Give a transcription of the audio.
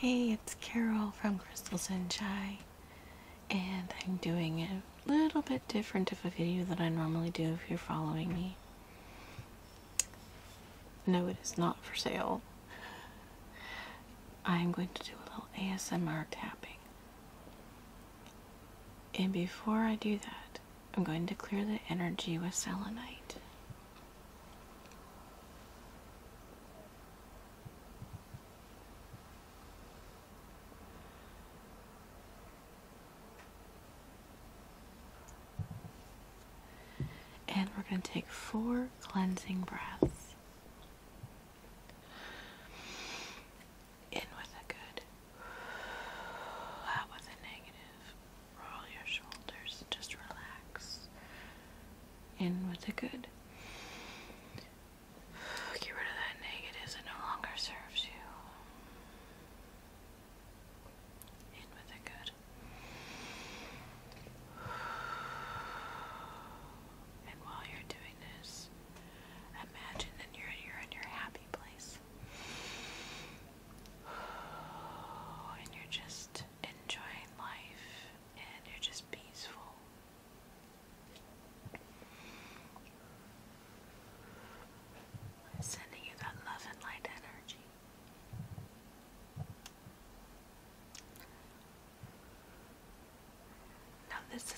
Hey, it's Carol from Crystals n Chi, and I'm doing a little bit different of a video than I normally do if you're following me. No, it is not for sale. I'm going to do a little ASMR tapping. And before I do that, I'm going to clear the energy with selenite. going to take four cleansing breaths. In with good, out with negative. Roll your shoulders, just relax. In with good, this is